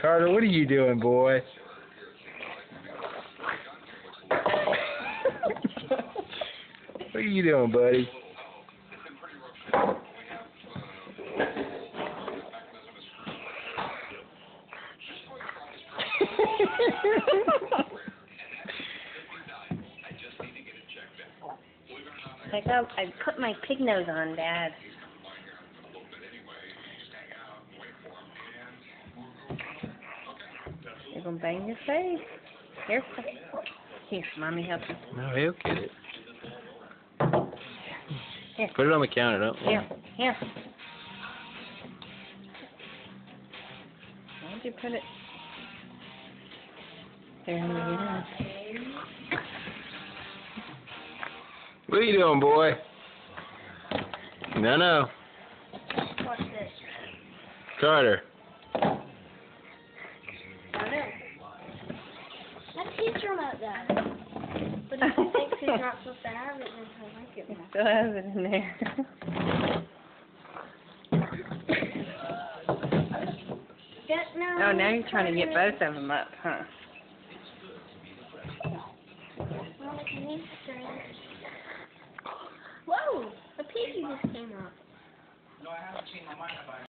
Carter, what are you doing, boy? what are you doing, buddy? I got, I put my pig nose on, Dad. Gonna bang your face. Careful. Here, mommy help you. no, he'll get it. Here. Put it on the counter, don't Here, here. Why don't you put it? There you go. What are you doing, boy? No, no. What's this? Carter. My teacher wrote that. But if he thinks he's not supposed to have it, then he'll like it more. Still has it in there. Get, no, oh, now you're trying to get both of them up, huh? Well, can you stir it? Whoa! A piggy just came up.